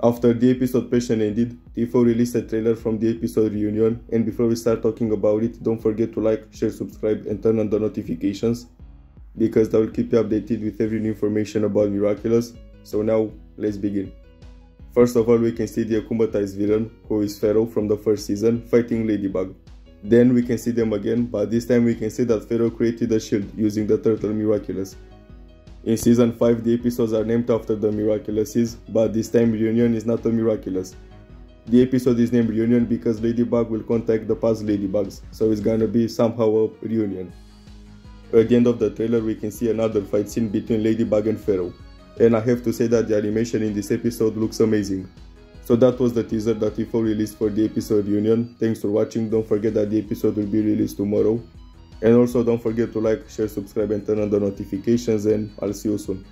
After the episode Passion ended, TFOU released a trailer from the episode reunion and before we start talking about it, don't forget to like, share, subscribe and turn on the notifications because that will keep you updated with every new information about Miraculous. So now, let's begin. First of all, we can see the akumatized villain, who is Pharaoh from the first season, fighting Ladybug. Then we can see them again, but this time we can see that Pharaoh created a shield using the turtle Miraculous. In season 5 the episodes are named after the Miraculouses, but this time Reunion is not a Miraculous. The episode is named Reunion because Ladybug will contact the past Ladybugs, so it's gonna be somehow a reunion. At the end of the trailer we can see another fight scene between Ladybug and Pharaoh. And I have to say that the animation in this episode looks amazing. So that was the teaser that TFOU released for the episode Reunion. Thanks for watching, don't forget that the episode will be released tomorrow. And also don't forget to like, share, subscribe and turn on the notifications and I'll see you soon.